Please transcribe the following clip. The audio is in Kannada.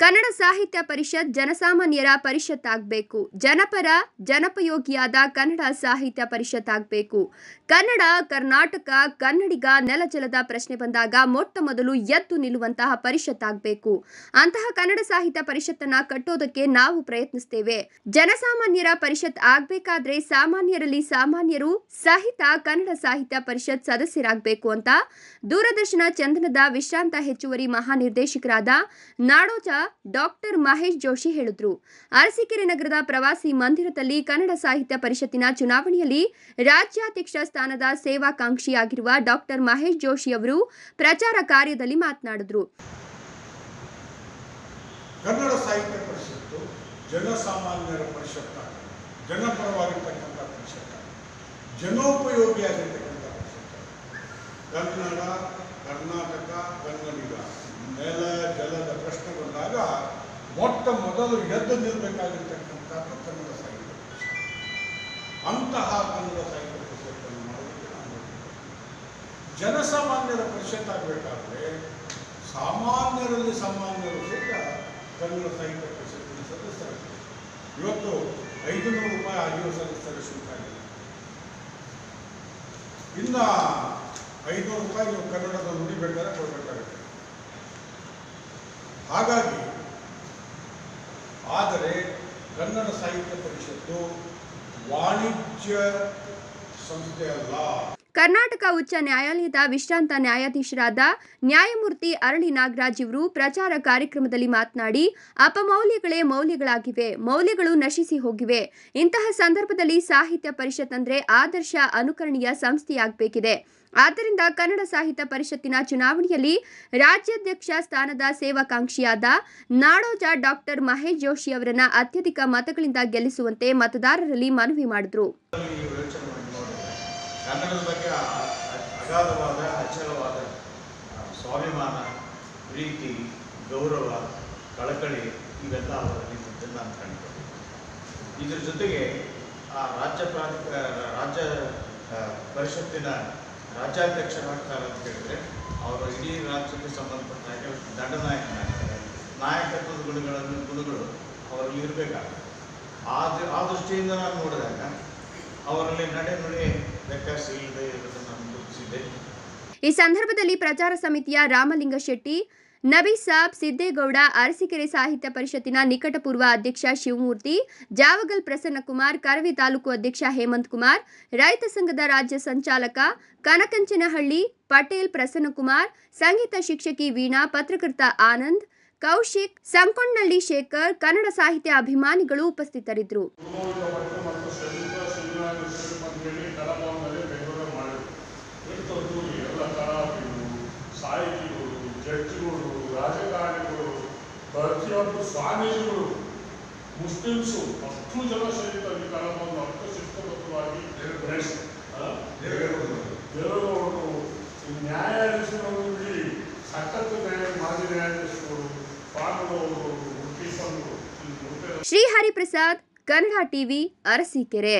ಕನ್ನಡ ಸಾಹಿತ್ಯ ಪರಿಷತ್ ಜನಸಾಮಾನ್ಯರ ಪರಿಷತ್ ಆಗಬೇಕು ಜನಪರ, ಜನಪಯೋಗಿಯಾದ ಕನ್ನಡ ಸಾಹಿತ್ಯ ಪರಿಷತ್ ಆಗಬೇಕು ಕನ್ನಡ, ಕರ್ನಾಟಕ, ಕನ್ನಡಿಗ ನೆಲಜಲದ ಪ್ರಶ್ನೆ ಬಂದಾಗ ಮೊಟ್ಟ ಮೊದಲು ಎದ್ದು ನಿಲ್ಲುವಂತಹ ಪರಿಷತ್ ಆಗಬೇಕು ಅಂತಹ ಕನ್ನಡ ಸಾಹಿತ್ಯ ಪರಿಷತ್ತನ್ನ ಕಟ್ಟೋದಕ್ಕೆ ನಾವು ಪ್ರಯತ್ನಿಸ್ತೇವೆ. ಜನಸಾಮಾನ್ಯರ ಪರಿಷತ್ ಆಗಬೇಕಾದ್ರೆ ಸಾಮಾನ್ಯರಲ್ಲಿ ಸಾಮಾನ್ಯರು, ಸಹಿತ ಕನ್ನಡ ಸಾಹಿತ್ಯ ಪರಿಷತ್ ಸದಸ್ಯರಾಗಬೇಕು ಅಂತ ದೂರದರ್ಶನ ಚಂದನದ ವಿಶ್ರಾಂತ ಹೆಚ್ಚುವರಿ ಮಹಾನಿರ್ದೇಶಕರಾದ ನಾಡೋಜ ಡಾಕ್ಟರ್ ಮಹೇಶ್ ಜೋಶಿ ಹೇಳಿದರು. ಅರಸೀಕೆರೆ ನಗರದ ಪ್ರವಾಸಿ ಮಂದಿರದಲ್ಲಿ ಕನ್ನಡ ಸಾಹಿತ್ಯ ಪರಿಷತ್ತಿನ ಚುನಾವಣೆಯಲ್ಲಿ ರಾಜ್ಯಾಧ್ಯಕ್ಷ ಸ್ಥಾನದ ಸೇವಾಕಾಂಕ್ಷಿಯಾಗಿರುವ ಡಾಕ್ಟರ್ ಮಹೇಶ್ ಜೋಶಿ ಅವರು ಪ್ರಚಾರ ಕಾರ್ಯದಲ್ಲಿ ಮಾತನಾಡಿದ್ರು. ಕನ್ನಡ ಸಾಹಿತ್ಯ ಪರಿಷತ್ತು ಜನಸಾಮಾನ್ಯರ ಪರಿಷತ್ತ, ಜನಪರವಾಗಿರ್ತಕ್ಕಂಥ ಪರಿಷತ್ತ, ಜನೋಪಯೋಗಿಯಾಗಿರ್ತಕ್ಕಂಥ ಪರಿಷತ್ತ. ಕನ್ನಡ, ಕರ್ನಾಟಕ ಕನ್ನಡಿಗ ನೆಲ ಜಲದ ಪ್ರಶ್ನೆ ಬಂದಾಗ ಮೊಟ್ಟ ಮೊದಲು ಎದ್ದು ನಿಲ್ಲಬೇಕಾಗಿರ್ತಕ್ಕಂಥದ್ದು ಕನ್ನಡ ಸಾಹಿತ್ಯ ಅಂತಹ ಕನ್ನಡ ಸಾಹಿತ್ಯ ಪರಿಷತ್ತನ್ನು ಮಾಡೋದಕ್ಕೆ ನಾನು. ಜನಸಾಮಾನ್ಯರ ಪರಿಷತ್ ಆಗಬೇಕಾದ್ರೆ ಸಾಮಾನ್ಯರಲ್ಲಿ ಸಾಮಾನ್ಯರು ಸಹಿತ ಕನ್ನಡ ಸಾಹಿತ್ಯ ಪರಿಷತ್ತಿನ ಸದಸ್ಯರಾಗಿದೆ ಇವತ್ತು ಐದುನೂರು ರೂಪಾಯಿ ಆಗಿರೋ ಸದಸ್ಯರ ಶುಲ್ಕ ಆಗಿದೆ ಇನ್ನು ಐನೂರು ರೂಪಾಯಿ ನೀವು ಕನ್ನಡದ ನುಡಿಬೇಕಾದ್ರೆ ಕೊಡಬೇಕಾಗುತ್ತೆ. ಹಾಗಾಗಿ ಆದರೆ ಕನ್ನಡ ಸಾಹಿತ್ಯ ಪರಿಷತ್ತು ವಾಣಿಜ್ಯ ಸಂಸ್ಥೆ ಅಲ್ಲ. ಕರ್ನಾಟಕ ಉಚ್ಚ ನ್ಯಾಯಾಲಯದ ವಿಶ್ರಾಂತ ನ್ಯಾಯಾಧೀಶರಾದ ನ್ಯಾಯಮೂರ್ತಿ ಅರಳಿ ನಾಗರಾಜ್ ಇವರು ಪ್ರಚಾರ ಕಾರ್ಯಕ್ರಮದಲ್ಲಿ ಮಾತನಾಡಿ, ಅಪಮೌಲ್ಯಗಳೇ ಮೌಲ್ಯಗಳಾಗಿವೆ, ಮೌಲ್ಯಗಳು ನಶಿಸಿ ಹೋಗಿವೆ. ಇಂತಹ ಸಂದರ್ಭದಲ್ಲಿ ಸಾಹಿತ್ಯ ಪರಿಷತ್ ಅಂದ್ರೆ ಆದರ್ಶ ಅನುಕರಣೀಯ ಸಂಸ್ಥೆಯಾಗಬೇಕಿದೆ. ಆದ್ದರಿಂದ ಕನ್ನಡ ಸಾಹಿತ್ಯ ಪರಿಷತ್ತಿನ ಚುನಾವಣೆಯಲ್ಲಿ ರಾಜ್ಯಾಧ್ಯಕ್ಷ ಸ್ಥಾನದ ಸೇವಾಕಾಂಕ್ಷಿಯಾದ ನಾಡೋಜ ಡಾಕ್ಟರ್ ಮಹೇಶ್ ಜೋಶಿ ಅವರನ್ನ ಅತ್ಯಧಿಕ ಮತಗಳಿಂದ ಗೆಲ್ಲಿಸುವಂತೆ ಮತದಾರರಲ್ಲಿ ಮನವಿ ಮಾಡಿದ್ರು. ಕನ್ನಡದ ಬಗ್ಗೆ ಅಗಾಧವಾದ, ಅಚಲವಾದ ಸ್ವಾಭಿಮಾನ, ಪ್ರೀತಿ, ಗೌರವ, ಕಳಕಳಿ ಇವೆಲ್ಲ ಅವರಲ್ಲಿ ನಾನು ಕಂಡುಕೊಂಡೆ ಇದ್ರ ಜೊತೆಗೆ ಆ ರಾಜ್ಯ ಪ್ರಾಧಿಕ ರಾಜ್ಯ ಪರಿಷತ್ತಿನ ರಾಜ್ಯಾಧ್ಯಕ್ಷರಾಗ್ತಾರೆ ಅಂತ ಹೇಳಿದ್ರೆ, ಅವರು ಇಡೀ ರಾಜ್ಯಕ್ಕೆ ಸಂಬಂಧಪಟ್ಟ ದಂಡನಾಯಕನಾಗ್ತಾರೆ. ನಾಯಕತ್ವದ ಗುಣಗಳನ್ನು, ಗುಣಗಳು ಅವರಲ್ಲಿ ಇರಬೇಕಾಗುತ್ತೆ. ಆ ಆ ದೃಷ್ಟಿಯಿಂದ ನಾನು ನೋಡಿದಾಗ ಅವರಲ್ಲಿ ನಡೆನುಡಿ ವ್ಯತ್ಯಾಸ ಇಲ್ಲದೆ ಗುರುತಿಸಿದೆ ನಾನು ಈ ಸಂದರ್ಭದಲ್ಲಿ ಪ್ರಚಾರ ಸಮಿತಿಯ ರಾಮಲಿಂಗ ಶೆಟ್ಟಿ ನಬಿ ಸಾಬ್ ಸಿದ್ದೇಗೌಡ ಅರಸಿಕೆರೆ ಸಾಹಿತ್ಯ ಪರಿಷತ್ತಿನ ನಿಕಟಪೂರ್ವ ಅಧ್ಯಕ್ಷ ಶಿವಮೂರ್ತಿ ಜಾವಗಲ್ ಪ್ರಸನ್ನಕುಮಾರ್ ಕರವಿ ತಾಲೂಕು ಅಧ್ಯಕ್ಷ ಹೇಮಂತ್ ಕುಮಾರ್ ರೈತ ಸಂಘದ ರಾಜ್ಯ ಸಂಚಾಲಕ ಕನಕಂಚನಹಳ್ಳಿ ಪಟೇಲ್ ಪ್ರಸನ್ನಕುಮಾರ್ ಸಂಗೀತ ಶಿಕ್ಷಕಿ ವೀಣಾ ಪತ್ರಕರ್ತ ಆನಂದ್ ಕೌಶಿಕ್ ಸಂಕೊಂಡ್ನಳ್ಳಿ ಶೇಖರ್ ಕನ್ನಡ ಸಾಹಿತ್ಯ ಅಭಿಮಾನಿಗಳು ಉಪಸ್ಥಿತರಿದ್ದರು. ಸಂಗೀತ ಸಿನಿಮಾ ಅಂತೇಳಿ ಕಲಾಭವನದಲ್ಲಿ ಬೆಂಗಳೂರಲ್ಲಿ ಮಾಡಿದ್ರು ಇಂಥದ್ದು ಎಲ್ಲ ಕಲಾವಿದರು ಸಾಹಿತಿಗಳು ಜಡ್ಜಿಗಳು ರಾಜಕಾರಣಿಗಳು ಪ್ರತಿಯೊಬ್ಬರು ಸ್ವಾಮೀಜಿಗಳು ಮುಸ್ಲಿಮ್ಸು ಅಷ್ಟು ಜನ ಈ ಕಲಾಭವನ ಅಷ್ಟು ಶಿಸ್ತಬದ್ಧವಾಗಿ ದೇವೇಗೌಡರು ನ್ಯಾಯಾಧೀಶರು ಇಲ್ಲಿ ಸಖತ್ ನ್ಯಾಯ ಮಾಜಿ ನ್ಯಾಯಾಧೀಶರು ಸ್ವಾಮಿಗಳು ಮುಖ್ಯಸ್ಥರು ಶ್ರೀ ಹರಿಪ್ರಸಾದ್ ಕನ್ನಡ ಟಿವಿ ಅರಸೀಕೆರೆ